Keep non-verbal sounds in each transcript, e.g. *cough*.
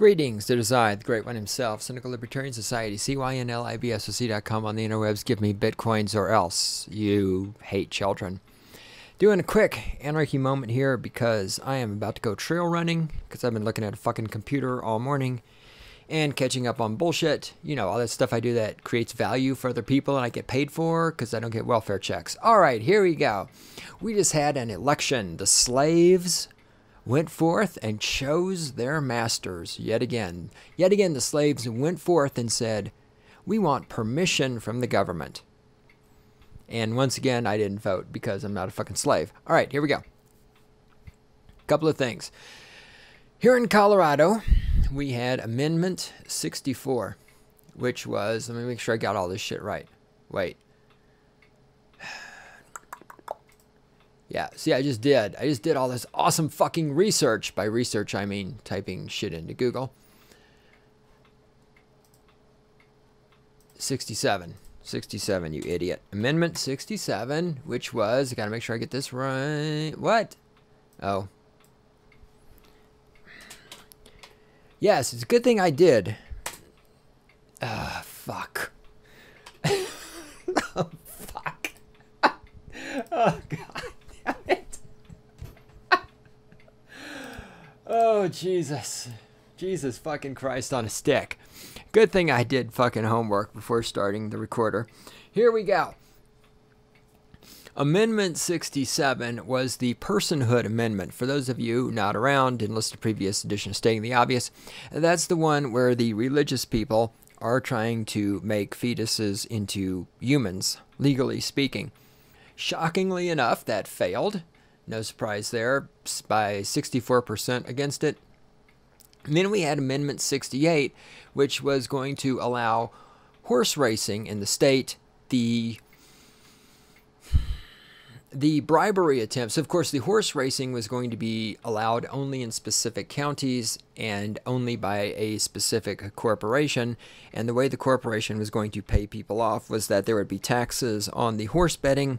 Greetings, is I, the Great One himself, Cynical Libertarian Society, CYNLIBSOC.com on the interwebs. Give me bitcoins or else. You hate children. Doing a quick anarchy moment here because I am about to go trail running because I've been looking at a fucking computer all morning and catching up on bullshit. You know, all that stuff I do that creates value for other people and I get paid for because I don't get welfare checks. All right, here we go. We just had an election. The slaves went forth and chose their masters yet again. Yet again, the slaves went forth and said, We want permission from the government. And once again, I didn't vote because I'm not a fucking slave. All right, here we go. Couple of things. Here in Colorado, we had Amendment 64, which was, let me make sure I got all this shit right. Wait. Yeah, see, I just did. I just did all this awesome fucking research. By research, I mean typing shit into Google. 67. 67, you idiot. Amendment 67, which was, I gotta make sure I get this right. What? Oh. Yes, it's a good thing I did. Ah, fuck. *laughs* oh, fuck. *laughs* oh, God. Oh, Jesus. Jesus fucking Christ on a stick. Good thing I did fucking homework before starting the recorder. Here we go. Amendment 67 was the personhood amendment. For those of you not around, didn't listen to previous edition stating the obvious, that's the one where the religious people are trying to make fetuses into humans, legally speaking. Shockingly enough, that failed. No surprise there, by 64% against it. And then we had Amendment 68, which was going to allow horse racing in the state. The the bribery attempts, of course, the horse racing was going to be allowed only in specific counties and only by a specific corporation. And the way the corporation was going to pay people off was that there would be taxes on the horse betting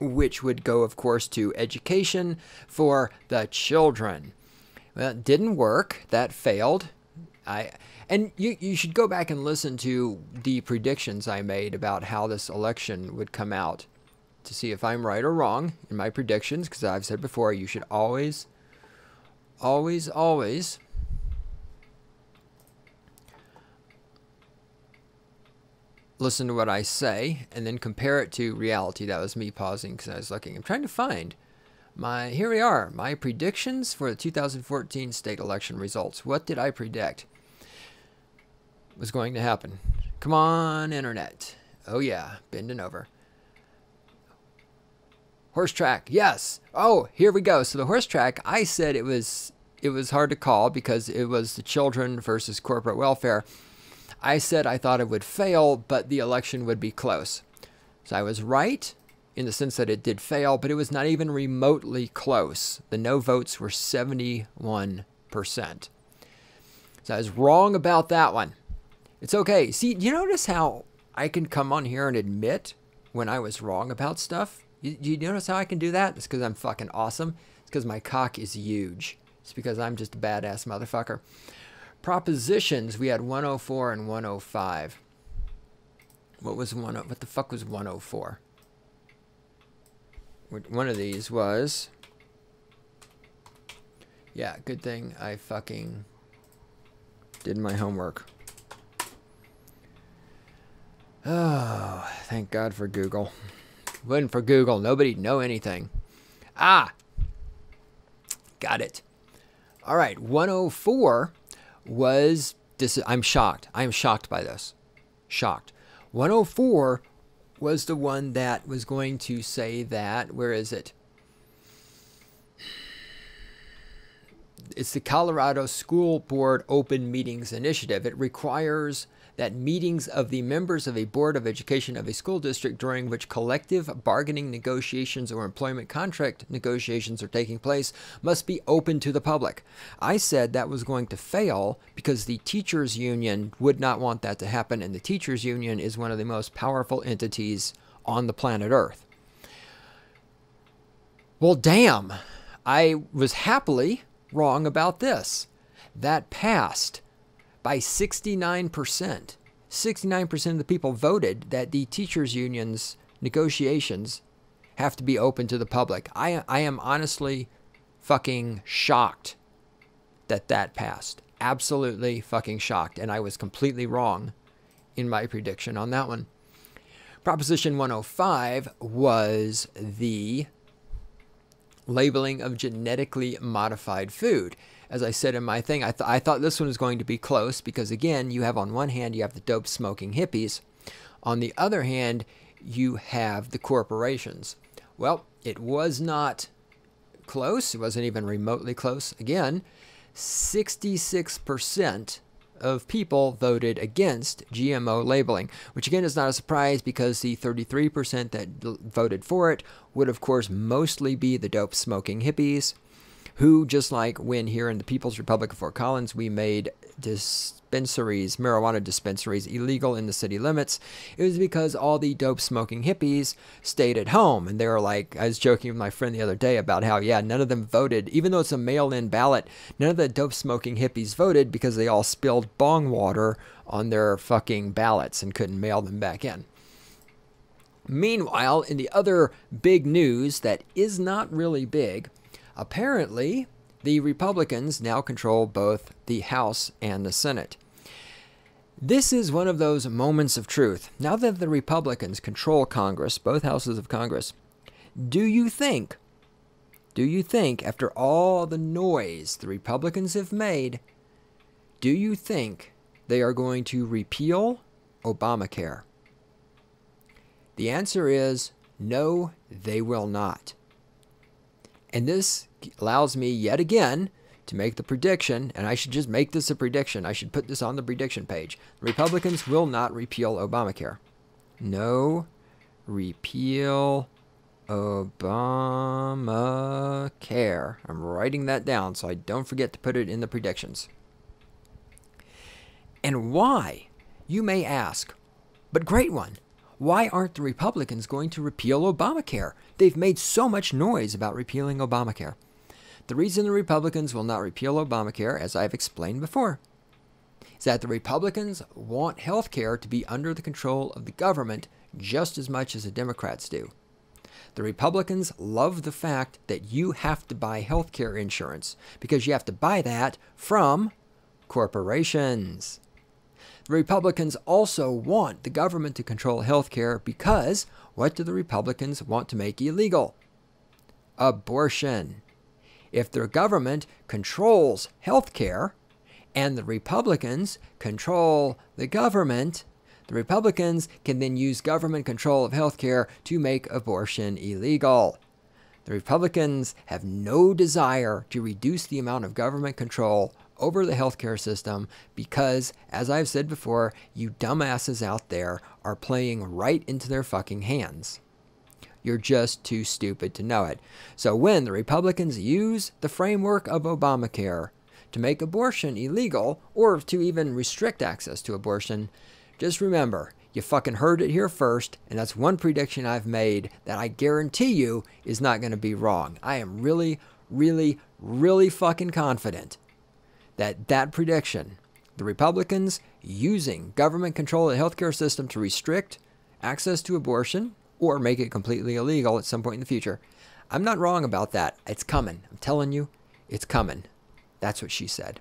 which would go, of course, to education for the children. Well, it didn't work. That failed. I and you you should go back and listen to the predictions I made about how this election would come out to see if I'm right or wrong in my predictions because I've said before you should always always always listen to what I say and then compare it to reality. That was me pausing because I was looking. I'm trying to find my, here we are, my predictions for the 2014 state election results. What did I predict was going to happen? Come on, internet. Oh yeah, bending over. Horse track, yes. Oh, here we go. So the horse track, I said it was it was hard to call because it was the children versus corporate welfare. I said I thought it would fail, but the election would be close. So I was right in the sense that it did fail, but it was not even remotely close. The no votes were 71%. So I was wrong about that one. It's okay. See, you notice how I can come on here and admit when I was wrong about stuff? You, you notice how I can do that? It's because I'm fucking awesome. It's because my cock is huge. It's because I'm just a badass motherfucker. Propositions, we had 104 and 105. What was one? What the fuck was 104? One of these was. Yeah, good thing I fucking did my homework. Oh, thank God for Google. Wasn't for Google, nobody'd know anything. Ah, got it. All right, 104 was this I'm shocked. I am shocked by this. Shocked. 104 was the one that was going to say that. Where is it? It's the Colorado School Board Open Meetings Initiative. It requires that meetings of the members of a board of education of a school district during which collective bargaining negotiations or employment contract negotiations are taking place must be open to the public. I said that was going to fail because the teachers union would not want that to happen and the teachers union is one of the most powerful entities on the planet Earth. Well, damn. I was happily wrong about this. that passed by 69%. 69% of the people voted that the teachers' unions negotiations have to be open to the public. I, I am honestly fucking shocked that that passed. Absolutely fucking shocked. And I was completely wrong in my prediction on that one. Proposition 105 was the labeling of genetically modified food. As I said in my thing, I, th- I thought this one was going to be close because, again, you have on one hand, you have the dope smoking hippies. On the other hand, you have the corporations. Well, it was not close. It wasn't even remotely close. Again, 66% of people voted against GMO labeling, which again is not a surprise because the 33% that voted for it would, of course, mostly be the dope smoking hippies who, just like when here in the People's Republic of Fort Collins, we made dispensaries, marijuana dispensaries, illegal in the city limits, it was because all the dope smoking hippies stayed at home. And they were like, I was joking with my friend the other day about how, yeah, none of them voted, even though it's a mail in ballot, none of the dope smoking hippies voted because they all spilled bong water on their fucking ballots and couldn't mail them back in. Meanwhile, in the other big news that is not really big, Apparently, the Republicans now control both the House and the Senate. This is one of those moments of truth. Now that the Republicans control Congress, both houses of Congress, do you think, do you think, after all the noise the Republicans have made, do you think they are going to repeal Obamacare? The answer is no, they will not. And this allows me yet again to make the prediction, and I should just make this a prediction. I should put this on the prediction page. Republicans will not repeal Obamacare. No repeal Obamacare. I'm writing that down so I don't forget to put it in the predictions. And why? You may ask, but great one. Why aren't the Republicans going to repeal Obamacare? They've made so much noise about repealing Obamacare. The reason the Republicans will not repeal Obamacare, as I've explained before, is that the Republicans want health care to be under the control of the government just as much as the Democrats do. The Republicans love the fact that you have to buy health care insurance because you have to buy that from corporations. The Republicans also want the government to control health care because what do the Republicans want to make illegal? Abortion. If their government controls health care and the Republicans control the government, the Republicans can then use government control of health care to make abortion illegal. The Republicans have no desire to reduce the amount of government control over the healthcare system because, as I've said before, you dumbasses out there are playing right into their fucking hands. You're just too stupid to know it. So when the Republicans use the framework of Obamacare to make abortion illegal or to even restrict access to abortion, just remember, you fucking heard it here first, and that's one prediction I've made that I guarantee you is not going to be wrong. I am really, really, really fucking confident that that prediction, the Republicans using government control of the healthcare system to restrict access to abortion or make it completely illegal at some point in the future. I'm not wrong about that. It's coming. I'm telling you, it's coming. That's what she said.